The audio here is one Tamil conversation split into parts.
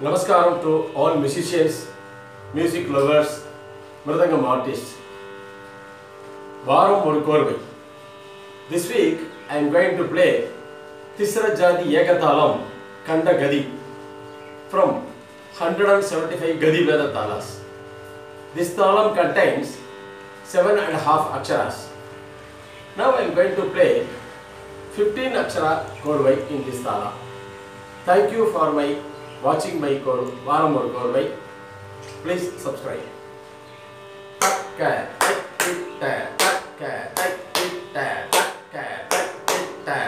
Namaskaram to all musicians, music lovers, Mridangam artists. Varum Odukorvai. This week I am going to play Tisra Jadi Ekatalam Kanda Gadi from 175 Gadi Veda Talas. This talam contains seven and a half aksharas. Now I am going to play 15 akshara Kodvai in this tala. Thank you for my watching my kor varam or korvai. Please subscribe. Takka, takkitta, takka, takkitta, takka, takkitta,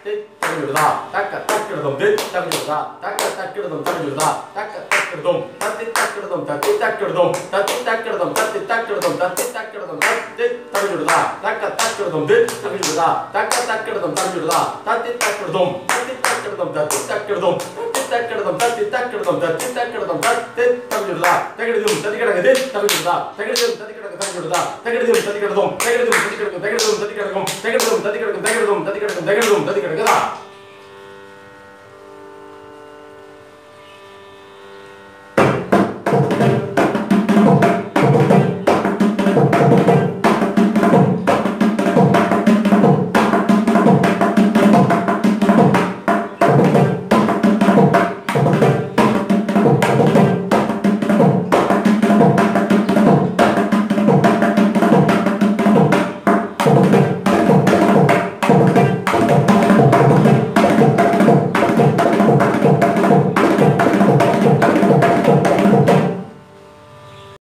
takkitta. தக்கிடுதா தக்க தக்கிடுதம் தித் தக்கிடுதா தக்க தக்கிடுதம் தக்கிடுதா தக்க தக்கிடுதம் தத்தி தக்கிடுதம் தத்தி தக்கிடுதம் தத்தி தக்கிடுதம் தத்தி தக்கிடுதம் தத்தி தக்கிடுதம் தத்தி தக்கிடுதா தக்க தக்கிடுதம் தித் தக்கிடுதா தக்க தக்கிடுதம் தக்கிடுதா தத்தி தக்கிடுதம் தத்தி தக்கிடுதம் தத்தி தக்கிடுதம் தத்தி தக்கிடுதம் தத்தி தக்கிடுதம் தத்தி தக்கிடுதம் தத்தி தக்கிடுதா தக்கிடுதும் தத்தி கிடக்கு தித் தக்கிடுதா தக்கிடுதும் தத்தி கிடக்கு தக்கிடுதா தக்கிடுதும் தத்தி கிடக்கும் தக்கிடுதும் தத்தி கிடக்கும் தக்கிடுதும் தத்தி கிடக்கும் தக்கிடுதும்